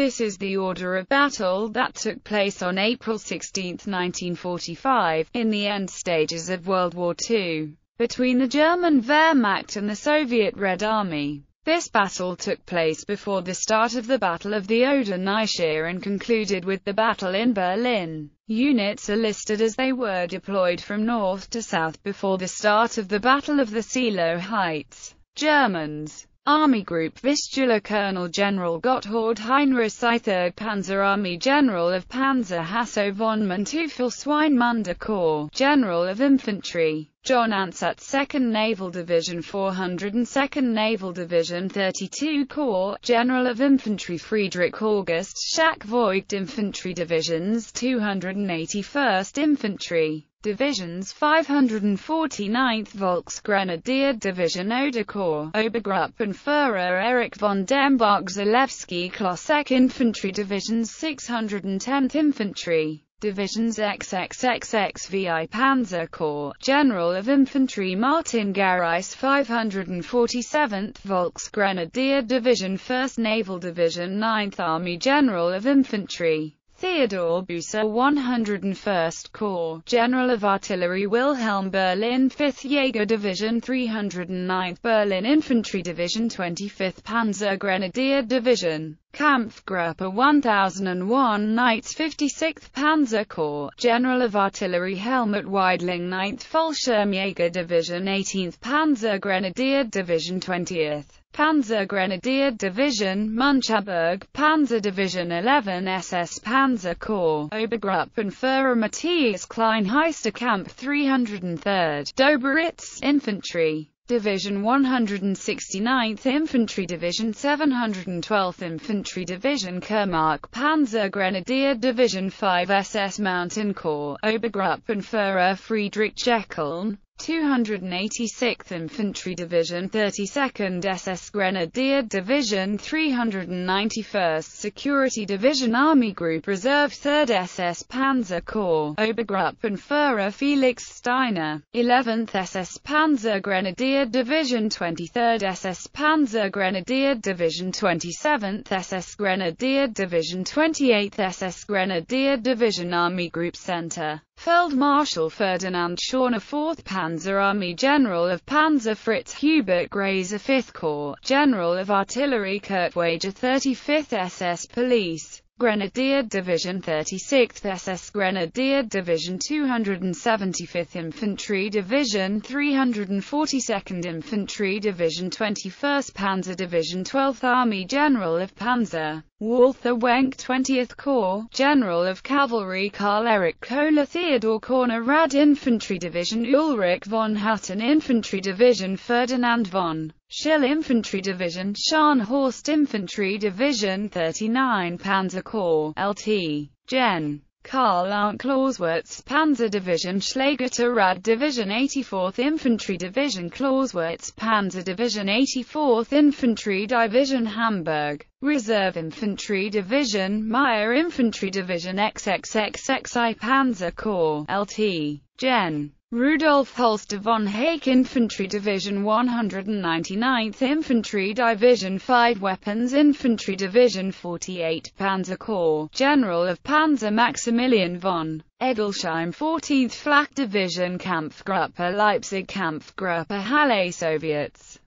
This is the order of battle that took place on April 16, 1945, in the end stages of World War II, between the German Wehrmacht and the Soviet Red Army. This battle took place before the start of the Battle of the Oder Neisse and concluded with the battle in Berlin. Units are listed as they were deployed from north to south before the start of the Battle of the Seelow Heights. Germans Army Group Vistula Colonel General Gotthard Heinrici 3rd Panzer Army General of Panzer Hasso von Manteuffel Swinemünder Corps General of Infantry John Ansat 2nd Naval Division 402nd Naval Division 32 Corps General of Infantry Friedrich August Schack Voigt Infantry Divisions 281st Infantry Divisions 549th Volksgrenadier Division Oder Corps, Obergruppenführer Erich von dem Dembach Zelewski Klossek Infantry Divisions 610th Infantry Divisions XXXXVI Panzer Corps, General of Infantry Martin Gareis 547th Volksgrenadier Division 1st Naval Division 9th Army General of Infantry Theodor Busse 101st Corps, General of Artillery Wilhelm Berlin 5th Jaeger Division 309th Berlin Infantry Division 25th Panzer Grenadier Division, Kampfgruppe 1001 Knights 56th Panzer Corps, General of Artillery Helmut Weidling 9th Fallschirmjäger Division 18th Panzer Grenadier Division 20th. Panzer Grenadier Division, Müncheberg, Panzer Division 11 SS Panzer Corps, Obergruppenführer Matthias Kleinheisterkamp 303rd, Doberitz, Infantry. Division 169th Infantry Division 712th Infantry Division Kurmark Panzer Grenadier Division 5 SS Mountain Corps, Obergruppenführer Friedrich Jeckeln, 286th Infantry Division 32nd SS Grenadier Division 391st Security Division Army Group Reserve 3rd SS Panzer Corps Obergruppenführer Felix Steiner 11th SS Panzer Grenadier Division 23rd SS Panzer Grenadier Division 27th SS Grenadier Division 28th SS Grenadier Division Army Group Center Feldmarschall Ferdinand Schörner 4th Panzer Army General of Panzer Fritz Hubert Gräser 5th Corps, General of Artillery Kurt Wager 35th SS Police, Grenadier Division 36th SS Grenadier Division 275th Infantry Division 342nd Infantry Division 21st Panzer Division 12th Army General of Panzer Walther Wenck 20th Corps, General of Cavalry Karl Erich Kohler Theodor Korner Infantry Division Ulrich von Hutten Infantry Division Ferdinand von Schill Infantry Division Scharnhorst Infantry Division 39 Panzer Corps, LT, Gen. Karl Arndt Clausewitz Panzer Division Schlageter Rad Division 84th Infantry Division Clausewitz Panzer Division 84th Infantry Division Hamburg Reserve Infantry Division Meyer Infantry Division XXXXI Panzer Corps LT Gen. Rudolf Holste von Hake Infantry Division 199th Infantry Division 5 Weapons Infantry Division 48 Panzer Corps, General of Panzer Maximilian von Edelsheim 14th Flak Division Kampfgruppe Leipzig Kampfgruppe Halle Soviets